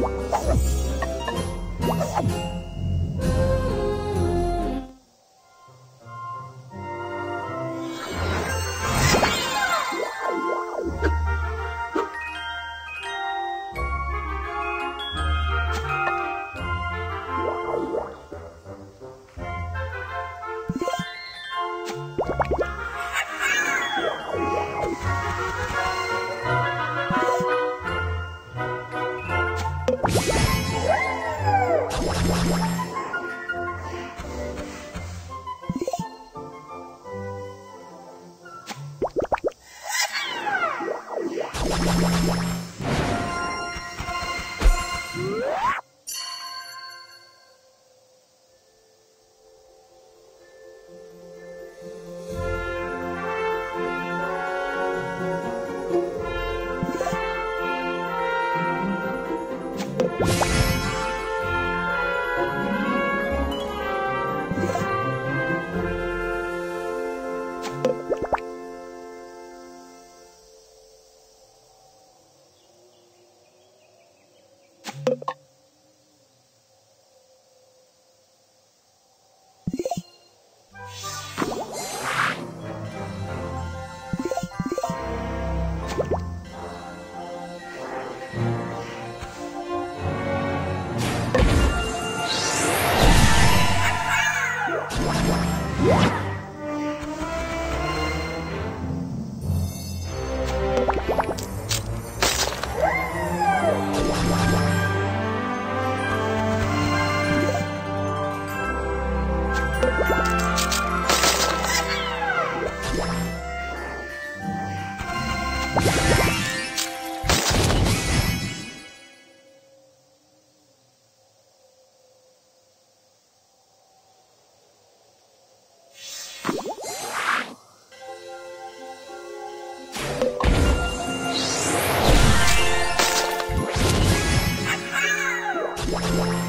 What? What?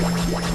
Yeah.